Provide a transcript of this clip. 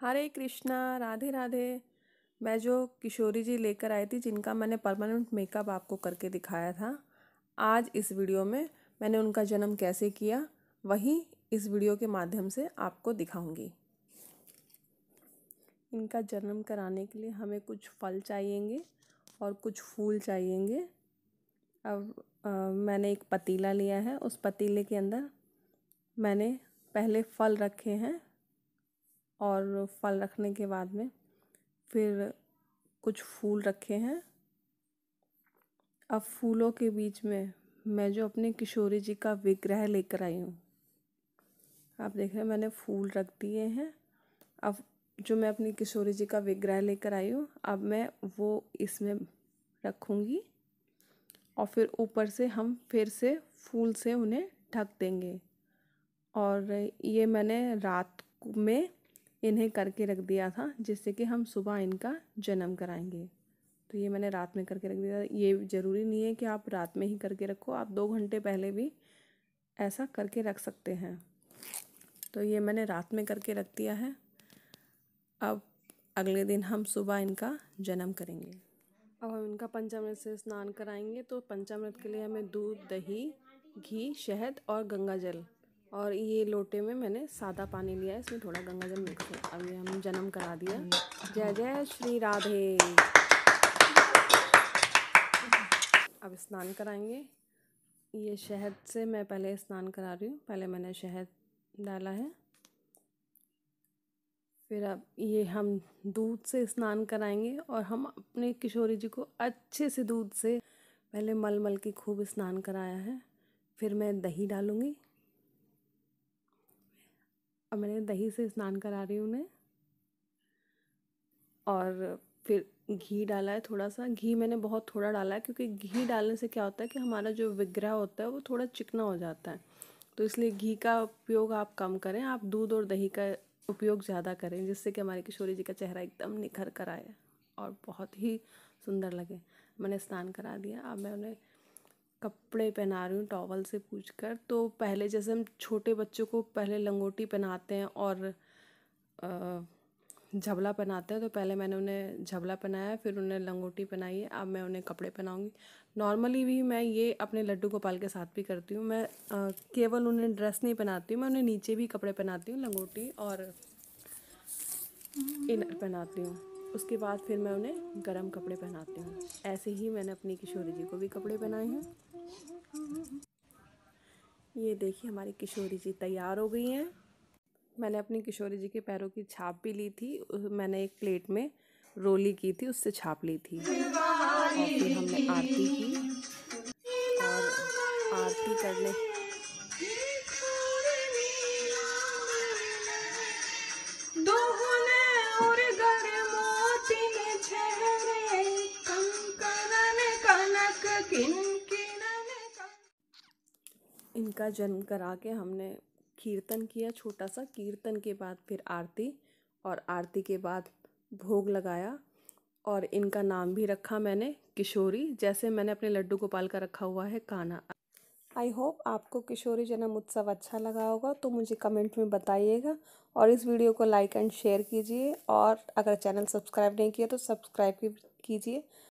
हरे कृष्णा राधे राधे। मैं जो किशोरी जी लेकर आई थी जिनका मैंने परमानेंट मेकअप आपको करके दिखाया था आज इस वीडियो में मैंने उनका जन्म कैसे किया वही इस वीडियो के माध्यम से आपको दिखाऊँगी। इनका जन्म कराने के लिए हमें कुछ फल चाहिएँगे और कुछ फूल चाहिएँगे। अब आ, मैंने एक पतीला लिया है उस पतीले के अंदर मैंने पहले फल रखे हैं और फल रखने के बाद में फिर कुछ फूल रखे हैं। अब फूलों के बीच में मैं जो अपने किशोरी जी का विग्रह लेकर आई हूँ। आप देख रहे हैं, मैंने फूल रख दिए हैं। अब जो मैं अपनी किशोरी जी का विग्रह लेकर आई हूँ, अब मैं वो इसमें रखूँगी और फिर ऊपर से हम फिर से फूल से उन्हें ढक देंगे। और ये मैंने रात में इन्हें करके रख दिया था, जिससे कि हम सुबह इनका जन्म कराएँगे। तो ये मैंने रात में करके रख दिया ये ज़रूरी नहीं है कि आप रात में ही करके रखो, आप दो घंटे पहले भी ऐसा करके रख सकते हैं। तो ये मैंने रात में करके रख दिया है। अब अगले दिन हम सुबह इनका जन्म करेंगे। अब हम इनका पंचामृत से स्नान कराएँगे। तो पंचामृत के लिए हमें दूध, दही, घी, शहद और गंगा जल और ये लोटे में मैंने सादा पानी लिया है, इसमें थोड़ा गंगा जल मिक्स है। अब ये हम जन्म करा दिया। जय जय श्री राधे। अब स्नान कराएँगे। ये शहद से मैं पहले स्नान करा रही हूँ। पहले मैंने शहद डाला है। फिर अब ये हम दूध से स्नान कराएँगे और हम अपने किशोरी जी को अच्छे से दूध से पहले मल मल के खूब स्नान कराया है। फिर मैं दही डालूँगी। अब मैंने दही से स्नान करा रही हूँ उन्हें। और फिर घी डाला है थोड़ा सा घी मैंने बहुत थोड़ा डाला है क्योंकि घी डालने से क्या होता है कि हमारा जो विग्रह होता है वो थोड़ा चिकना हो जाता है। तो इसलिए घी का उपयोग आप कम करें। आप दूध और दही का उपयोग ज़्यादा करें जिससे कि हमारे किशोरी जी का चेहरा एकदम निखर कर आए और बहुत ही सुंदर लगे। मैंने स्नान करा दिया। अब मैं उन्हें कपड़े पहना रही हूँ टॉवल से पूछ कर तो पहले जैसे हम छोटे बच्चों को पहले लंगोटी पहनाते हैं और झबला पहनाते हैं तो पहले मैंने उन्हें झबला पहनाया फिर उन्हें लंगोटी पहनाई अब मैं उन्हें कपड़े पहनाऊँगी। नॉर्मली भी मैं ये अपने लड्डू गोपाल के साथ भी करती हूँ। मैं आ, केवल उन्हें ड्रेस नहीं पहनाती हूँ मैं उन्हें नीचे भी कपड़े पहनाती हूँ लंगोटी और इनर पहनाती हूँ। उसके बाद फिर मैं उन्हें गर्म कपड़े पहनाती हूँ। ऐसे ही मैंने अपनी किशोरी जी को भी कपड़े पहनाए हैं। ये देखिए, हमारी किशोरी जी तैयार हो गई हैं। मैंने अपनी किशोरी जी के पैरों की छाप भी ली थी। मैंने एक प्लेट में रोली की थी, उससे छाप ली थी। हमने आरती की। और आरती करने इनका जन्म करा के हमने कीर्तन किया, छोटा सा कीर्तन के बाद फिर आरती और आरती के बाद भोग लगाया और इनका नाम भी रखा मैंने किशोरी, जैसे मैंने अपने लड्डू गोपाल का रखा हुआ है काना आई होप आपको किशोरी जन्म उत्सव अच्छा लगा होगा तो मुझे कमेंट में बताइएगा और इस वीडियो को लाइक एंड शेयर कीजिए और अगर चैनल सब्सक्राइब नहीं किया तो सब्सक्राइब कीजिए।